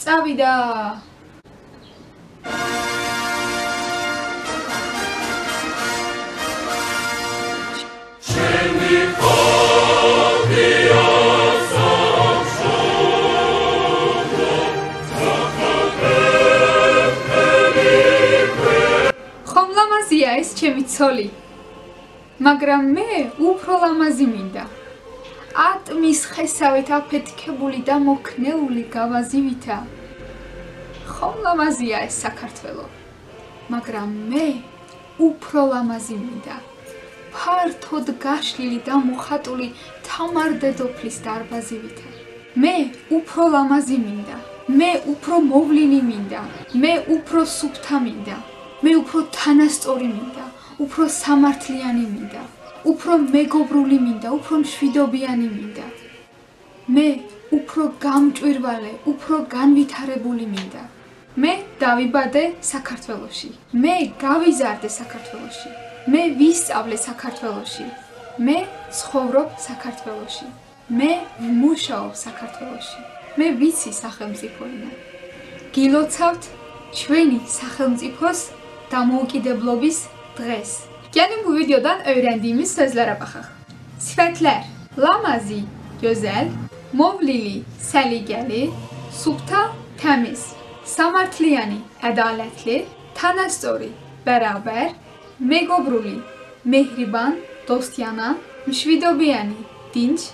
ზად ვართ? აბა წავიდა. ხომლამაზია ეს ჩემი ცოლი. მაგრამ მე უფრო ლამაზი მინდა. ატმის ხესავით აფეთქებული და მოქნეული გავაზივითა. ხომ ლამაზია ეს საქართველო. მაგრამ მე უფრო ლამაზი მინდა. ფართოდ გაშლილი და მოხატული თამარ დედოფლის დარბაზივითა. მე უფრო ლამაზი მინდა. მე უფრო მოვლინი მინდა. მე უფრო სუფთა მინდა. მე უფრო თანასწორი მინდა. უფრო სამართლიანი მინდა. უფრო მეგობრული მინდა, უფრო მშვიდობიანი მინდა. მე უფრო გამჭვირვალე, უფრო განვითარებული მინდა. მე დავიბადე საქართველოში. მე გავიზარდე საქართველოში. მე ვისწავლე საქართველოში. მე ცხოვრობ საქართველოში. მე ვმუშაობ საქართველოში. მე ვიცი სახელმწიფო ენა. გილოცავთ ჩვენი სახელმწიფოს დამოუკიდებლობის დღეს. Gelin bu videodan öğrendiğimiz sözlere baxaq. Sifətlər: lamazi, gözəl, movlili, səliqəli, subta, təmiz, samartliyani, ədalətli, tanasori, bərabər, megobruli, mehriban, dostyanan, müşvidobiyani, dinç,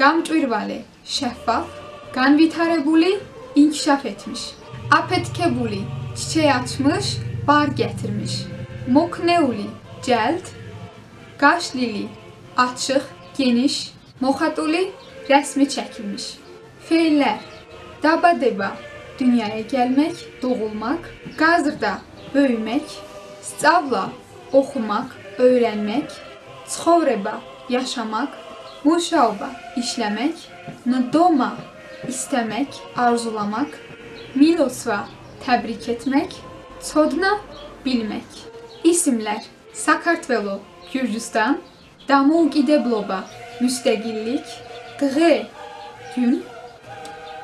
qamçvirvali, şəffaf, qanvitarəbuli, inkişaf etmiş, apetkebuli, çiçək açmış, bar gətirmiş, mokneuli, cəld, qaş lili, açıq, geniş, moxaduli, rəsmi çəkilmiş. Feillər: daba-deba, dünyaya gəlmək, doğulmaq, qazırda, böyümək, stavla, oxumaq, öyrənmək, tsxovreba, yaşamaq, muşauba, işləmək, ndoma, istəmək, arzulamaq, milosva, təbrik etmək, çodna, bilmək. İsimlər Sakartvelo, Gürcüstan, Damogidə Bloba, müstəqillik, Dğı, gün,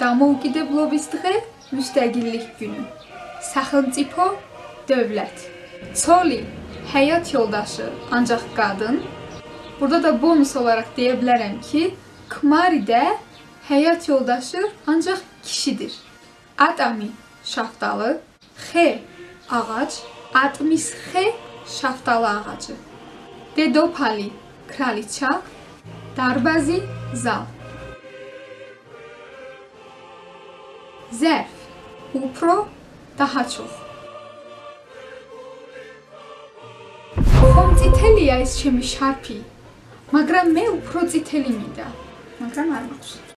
Damogidə Blobistğı, müstəqillik günü, Saxıntipo, dövlət, Soli, həyat yoldaşı, ancaq qadın. Burada da bonus olaraq deyə bilərəm ki, Kmaridə həyat yoldaşı ancaq kişidir. Adami, şaftalı, X, ağac, Atmis X, შავტალა აღაჭი დედოფალი კრალიჩა დარბაზი ზალ ზერფ უფრო დაჰაჩო ხომ წითელია ეს ჩემი შარფი მაგრამ მე უფრო წითელი მინდა მაგრამ არ მაქვს